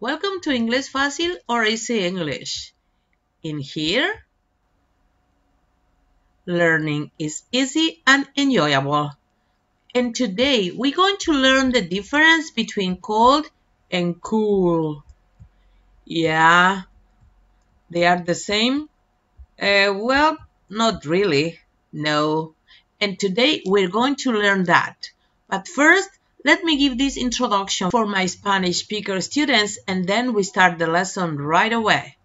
Welcome to Inglés Fácil or Easy English. In here, learning is easy and enjoyable. And today we're going to learn the difference between cold and cool. Yeah, they are the same? Uh, well, not really. No. And today we're going to learn that. But first, let me give this introduction for my Spanish speaker students and then we start the lesson right away.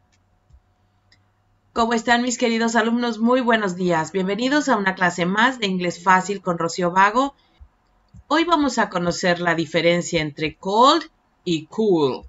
¿Cómo están mis queridos alumnos? Muy buenos días. Bienvenidos a una clase más de inglés fácil con Rocío Vago. Hoy vamos a conocer la diferencia entre cold y cool.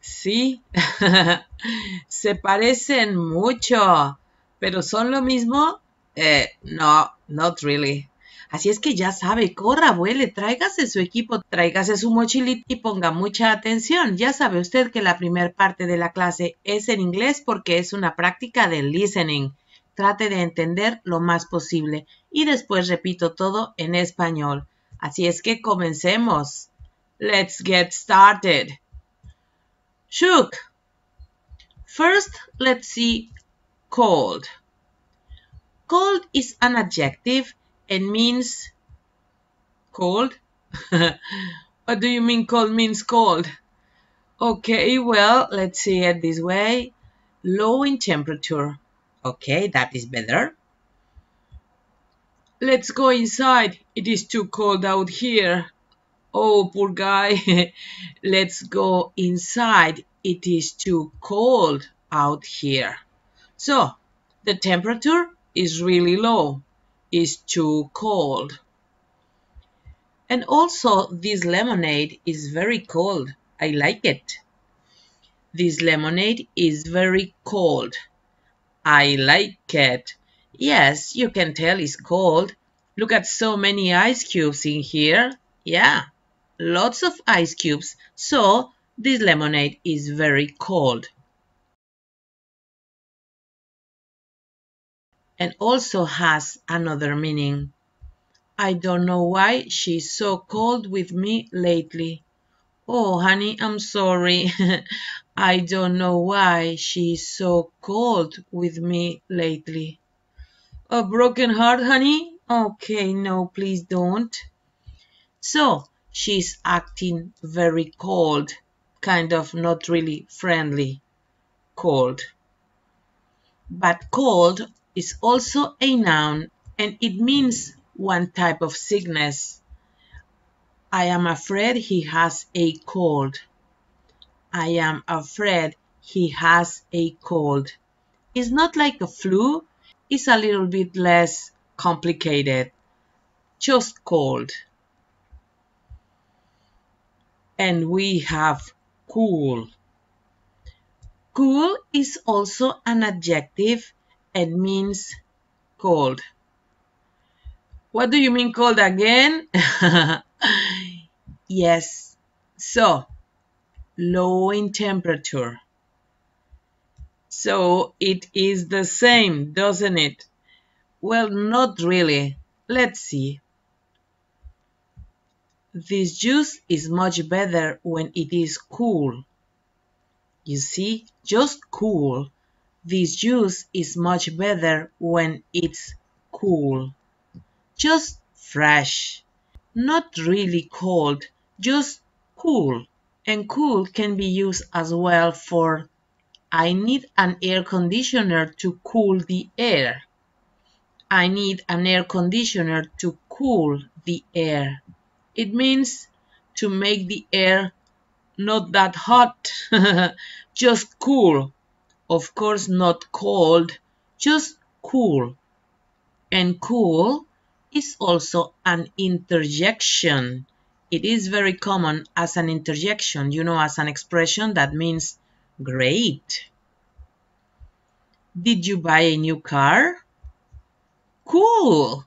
Sí, se parecen mucho, pero ¿son lo mismo? Eh, no, not really. Así es que ya sabe, corra, vuele, tráigase su equipo, tráigase su mochilita y ponga mucha atención. Ya sabe usted que la primera parte de la clase es en inglés porque es una práctica de listening. Trate de entender lo más posible y después repito todo en español. Así es que comencemos. Let's get started. Shook. First, let's see cold. Cold is an adjective and means cold. what do you mean cold means cold? Okay, well, let's see it this way. Low in temperature. Okay, that is better. Let's go inside. It is too cold out here. Oh, poor guy. Let's go inside. It is too cold out here. So, the temperature is really low is too cold. And also, this lemonade is very cold. I like it. This lemonade is very cold. I like it. Yes, you can tell it's cold. Look at so many ice cubes in here. Yeah, lots of ice cubes. So, this lemonade is very cold. And also has another meaning. I don't know why she's so cold with me lately. Oh, honey, I'm sorry. I don't know why she's so cold with me lately. A broken heart, honey? Okay, no, please don't. So, she's acting very cold, kind of not really friendly. Cold. But cold is also a noun and it means one type of sickness. I am afraid he has a cold. I am afraid he has a cold. It's not like a flu, it's a little bit less complicated. Just cold. And we have cool. Cool is also an adjective and means cold. What do you mean cold again? yes, so low in temperature. So it is the same, doesn't it? Well, not really. Let's see. This juice is much better when it is cool. You see, just cool this juice is much better when it's cool. Just fresh. Not really cold, just cool. And cool can be used as well for I need an air conditioner to cool the air. I need an air conditioner to cool the air. It means to make the air not that hot, just cool of course not cold, just cool. And cool is also an interjection. It is very common as an interjection, you know, as an expression that means great. Did you buy a new car? Cool.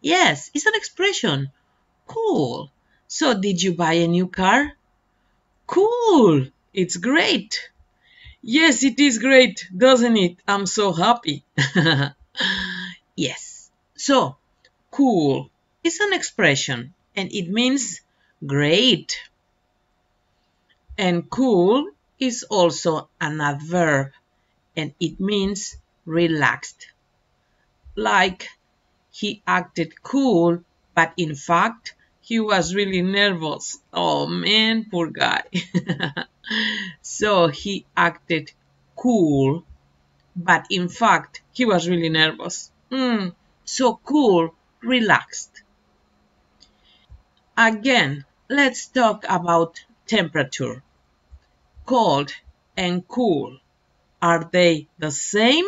Yes, it's an expression. Cool. So did you buy a new car? Cool. It's great. Yes, it is great, doesn't it? I'm so happy. yes. So, cool is an expression and it means great. And cool is also an adverb and it means relaxed. Like he acted cool, but in fact he was really nervous. Oh man, poor guy. so he acted cool, but in fact he was really nervous. Mm, so cool, relaxed. Again, let's talk about temperature. Cold and cool. Are they the same?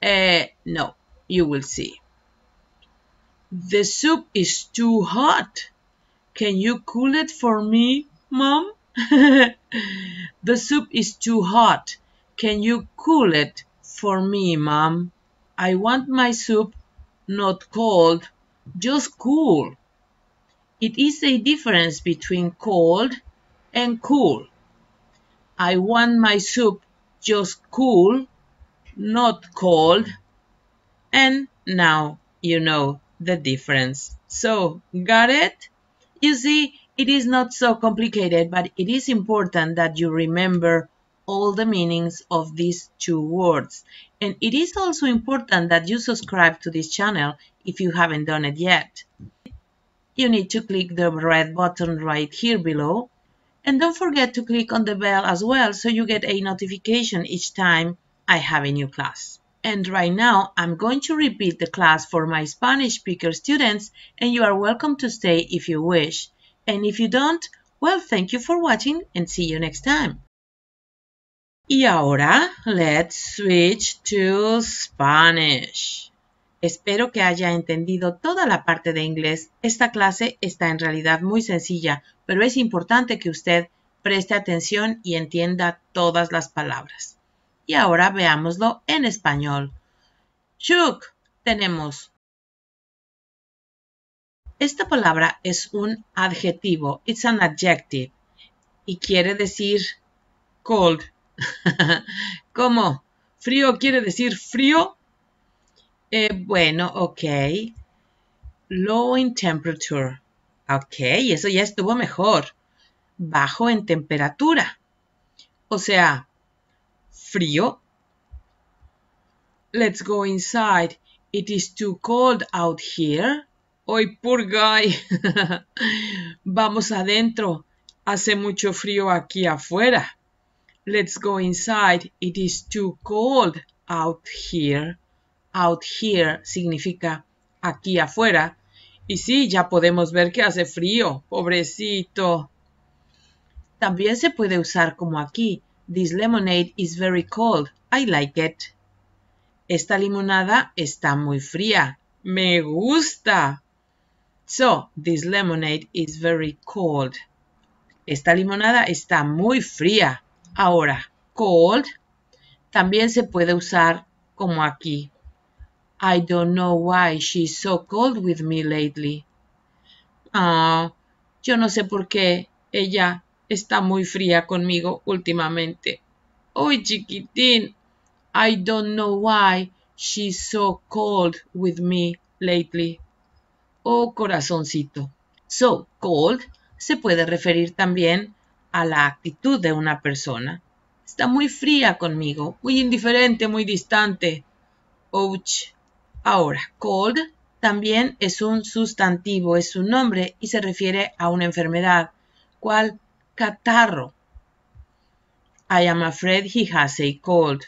Uh, no, you will see. The soup is too hot. Can you cool it for me, Mom? the soup is too hot. Can you cool it for me, Mom? I want my soup not cold, just cool. It is a difference between cold and cool. I want my soup just cool, not cold. And now you know the difference. So, got it? You see, it is not so complicated, but it is important that you remember all the meanings of these two words. And it is also important that you subscribe to this channel if you haven't done it yet you need to click the red button right here below. And don't forget to click on the bell as well so you get a notification each time I have a new class. And right now, I'm going to repeat the class for my Spanish speaker students and you are welcome to stay if you wish. And if you don't, well, thank you for watching and see you next time. Y ahora, let's switch to Spanish. Espero que haya entendido toda la parte de inglés. Esta clase está en realidad muy sencilla, pero es importante que usted preste atención y entienda todas las palabras. Y ahora veámoslo en español. Chuk, tenemos. Esta palabra es un adjetivo, it's an adjective, y quiere decir cold. ¿Cómo? ¿Frío quiere decir frío? Eh, bueno, ok. Low in temperature. Ok, eso ya estuvo mejor. Bajo en temperatura. O sea, frío. Let's go inside. It is too cold out here. Hoy, poor guy. Vamos adentro. Hace mucho frío aquí afuera. Let's go inside. It is too cold out here out here significa aquí afuera. Y sí, ya podemos ver que hace frío, pobrecito. También se puede usar como aquí. This lemonade is very cold. I like it. Esta limonada está muy fría. Me gusta. So, this lemonade is very cold. Esta limonada está muy fría. Ahora, cold también se puede usar como aquí. I don't know why she's so cold with me lately. Ah, yo no sé por qué ella está muy fría conmigo últimamente. Uy, chiquitín. I don't know why she's so cold with me lately. Oh, corazoncito. So, cold se puede referir también a la actitud de una persona. Está muy fría conmigo, muy indiferente, muy distante. Ouch. Ahora, cold también es un sustantivo, es un nombre y se refiere a una enfermedad, cual catarro. I am afraid he has a cold.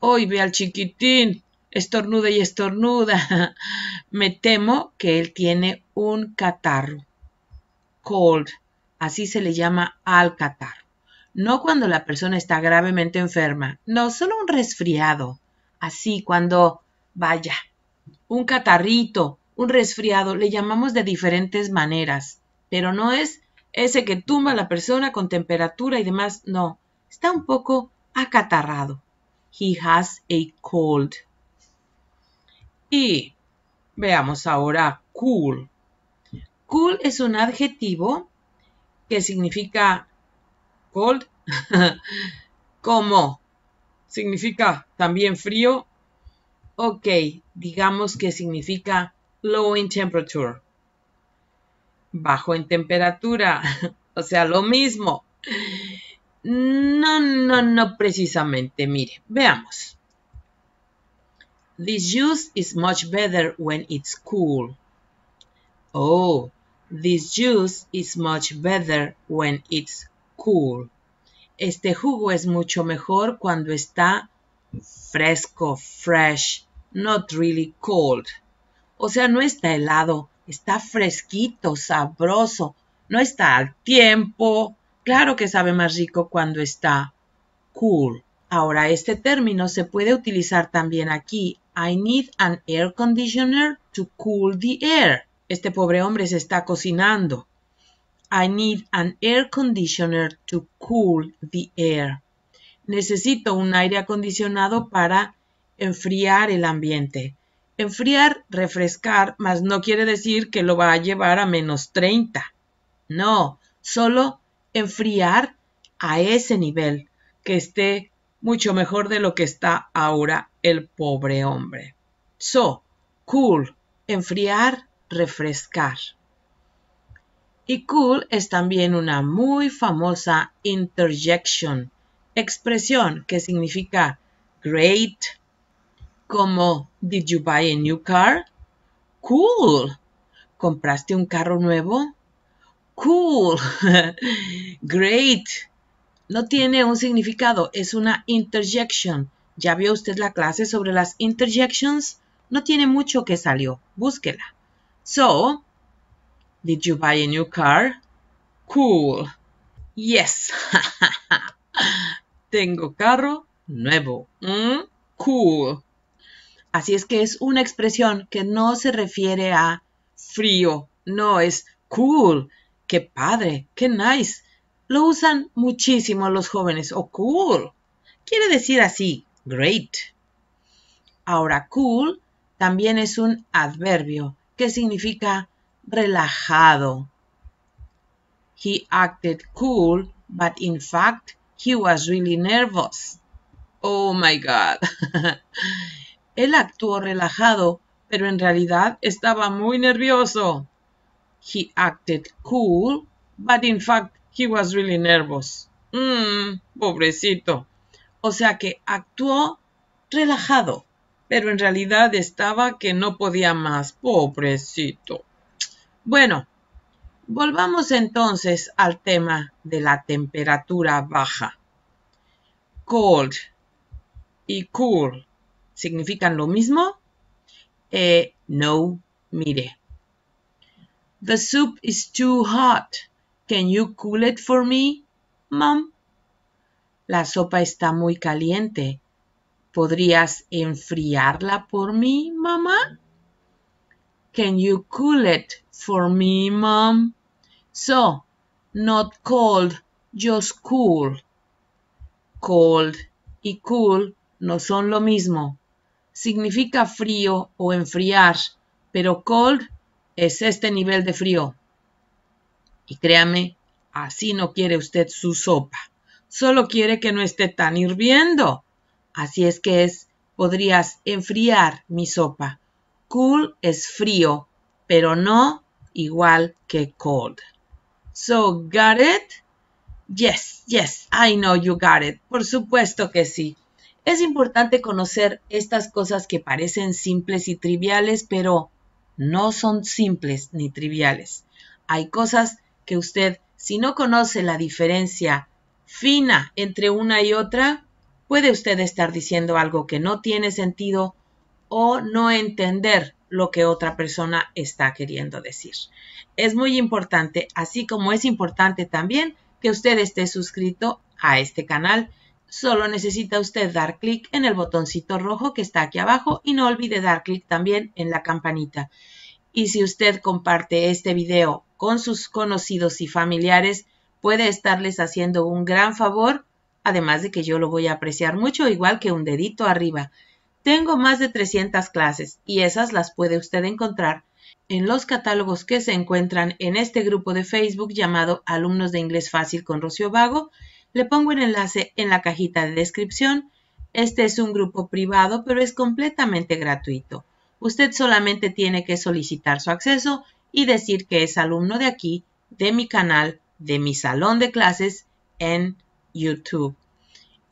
Hoy ve al chiquitín, estornuda y estornuda. Me temo que él tiene un catarro. Cold, así se le llama al catarro. No cuando la persona está gravemente enferma, no, solo un resfriado. Así cuando Vaya, un catarrito, un resfriado, le llamamos de diferentes maneras, pero no es ese que tumba a la persona con temperatura y demás, no, está un poco acatarrado. He has a cold. Y veamos ahora cool. Cool es un adjetivo que significa cold, como significa también frío Ok, digamos que significa low in temperature. Bajo en temperatura. o sea, lo mismo. no, no, no precisamente. Mire, veamos. This juice is much better when it's cool. Oh, this juice is much better when it's cool. Este jugo es mucho mejor cuando está fresco, fresh, not really cold. O sea, no está helado, está fresquito, sabroso, no está al tiempo. Claro que sabe más rico cuando está cool. Ahora, este término se puede utilizar también aquí. I need an air conditioner to cool the air. Este pobre hombre se está cocinando. I need an air conditioner to cool the air. Necesito un aire acondicionado para enfriar el ambiente. Enfriar, refrescar, mas no quiere decir que lo va a llevar a menos 30. No, solo enfriar a ese nivel, que esté mucho mejor de lo que está ahora el pobre hombre. So, cool, enfriar, refrescar. Y cool es también una muy famosa interjection, expresión que significa great, como Did you buy a new car? Cool. ¿Compraste un carro nuevo? Cool. Great. No tiene un significado, es una interjection. ¿Ya vio usted la clase sobre las interjections? No tiene mucho que salió. Búsquela. So, did you buy a new car? Cool. Yes. Tengo carro nuevo. Mm, cool. Así es que es una expresión que no se refiere a frío, no es cool, qué padre, qué nice. Lo usan muchísimo los jóvenes o cool. Quiere decir así, great. Ahora, cool también es un adverbio que significa relajado. He acted cool, but in fact, he was really nervous. Oh my God. Él actuó relajado, pero en realidad estaba muy nervioso. He acted cool, but in fact he was really nervous. Mmm, pobrecito. O sea que actuó relajado, pero en realidad estaba que no podía más, pobrecito. Bueno, volvamos entonces al tema de la temperatura baja. Cold y cool significan lo mismo? Eh, no, mire. The soup is too hot. Can you cool it for me, mom? La sopa está muy caliente. ¿Podrías enfriarla por mí, mamá? Can you cool it for me, mom? So, not cold, just cool. Cold y cool no son lo mismo significa frío o enfriar, pero cold es este nivel de frío. Y créame, así no quiere usted su sopa. Solo quiere que no esté tan hirviendo. Así es que es, podrías enfriar mi sopa. Cool es frío, pero no igual que cold. So, got it? Yes, yes, I know you got it. Por supuesto que sí. Es importante conocer estas cosas que parecen simples y triviales, pero no son simples ni triviales. Hay cosas que usted, si no conoce la diferencia fina entre una y otra, puede usted estar diciendo algo que no tiene sentido o no entender lo que otra persona está queriendo decir. Es muy importante, así como es importante también que usted esté suscrito a este canal Solo necesita usted dar clic en el botoncito rojo que está aquí abajo y no olvide dar clic también en la campanita. Y si usted comparte este video con sus conocidos y familiares, puede estarles haciendo un gran favor, además de que yo lo voy a apreciar mucho, igual que un dedito arriba. Tengo más de 300 clases y esas las puede usted encontrar en los catálogos que se encuentran en este grupo de Facebook llamado Alumnos de Inglés Fácil con Rocío Vago le pongo el enlace en la cajita de descripción. Este es un grupo privado, pero es completamente gratuito. Usted solamente tiene que solicitar su acceso y decir que es alumno de aquí, de mi canal, de mi salón de clases en YouTube.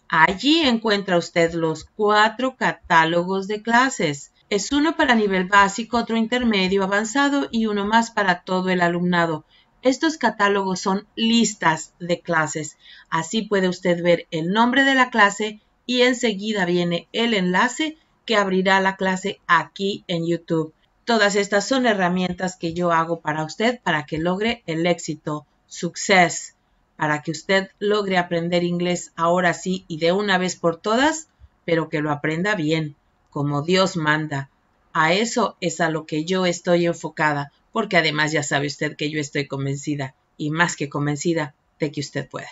Allí encuentra usted los cuatro catálogos de clases. Es uno para nivel básico, otro intermedio, avanzado y uno más para todo el alumnado. Estos catálogos son listas de clases. Así puede usted ver el nombre de la clase y enseguida viene el enlace que abrirá la clase aquí en YouTube. Todas estas son herramientas que yo hago para usted para que logre el éxito, success, para que usted logre aprender inglés ahora sí y de una vez por todas, pero que lo aprenda bien, como Dios manda. A eso es a lo que yo estoy enfocada, porque además ya sabe usted que yo estoy convencida, y más que convencida, de que usted puede.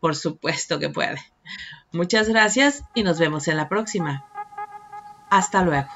Por supuesto que puede. Muchas gracias y nos vemos en la próxima. Hasta luego.